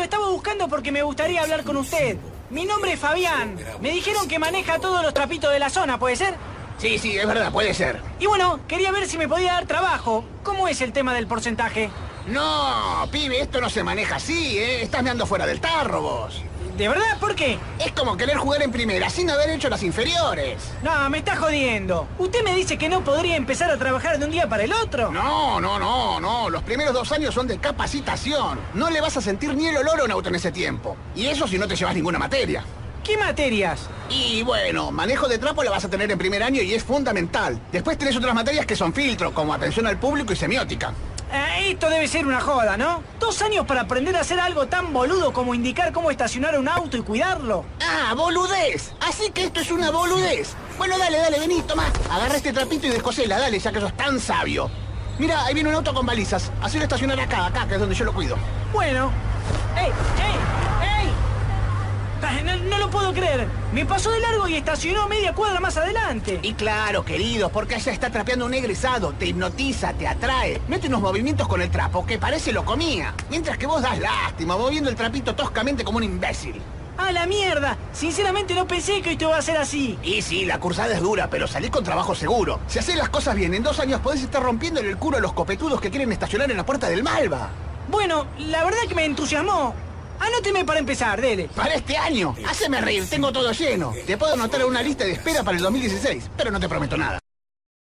lo estaba buscando porque me gustaría hablar con usted. Mi nombre es Fabián. Me dijeron que maneja todos los trapitos de la zona, ¿puede ser? Sí, sí, es verdad, puede ser. Y bueno, quería ver si me podía dar trabajo. ¿Cómo es el tema del porcentaje? No, pibe, esto no se maneja así, ¿eh? Estás meando fuera del tarro vos. ¿De verdad? ¿Por qué? Es como querer jugar en primera sin haber hecho las inferiores. No, me está jodiendo. ¿Usted me dice que no podría empezar a trabajar de un día para el otro? No, no, no, no. Los primeros dos años son de capacitación. No le vas a sentir ni el olor a un auto en ese tiempo. Y eso si no te llevas ninguna materia. ¿Qué materias? Y bueno, manejo de trapo lo vas a tener en primer año y es fundamental. Después tenés otras materias que son filtro, como atención al público y semiótica. Eh, esto debe ser una joda, ¿no? Dos años para aprender a hacer algo tan boludo como indicar cómo estacionar un auto y cuidarlo. Ah, boludez. Así que esto es una boludez. Bueno, dale, dale, vení, toma. Agarra este trapito y descosela, dale, ya que sos tan sabio. Mira, ahí viene un auto con balizas. Así lo estacionar acá, acá, que es donde yo lo cuido. Bueno. ¡Ey, ey, puedo creer. Me pasó de largo y estacionó media cuadra más adelante. Y claro, querido, porque allá está trapeando un egresado, te hipnotiza, te atrae, mete unos movimientos con el trapo que parece lo comía, mientras que vos das lástima, moviendo el trapito toscamente como un imbécil. ¡A la mierda! Sinceramente no pensé que esto iba a ser así. Y sí, la cursada es dura, pero salís con trabajo seguro. Si haces las cosas bien, en dos años podés estar rompiéndole el culo a los copetudos que quieren estacionar en la puerta del Malva. Bueno, la verdad que me entusiasmó. Anóteme para empezar, dele. Para este año, haceme reír, tengo todo lleno. Te puedo anotar una lista de espera para el 2016, pero no te prometo nada.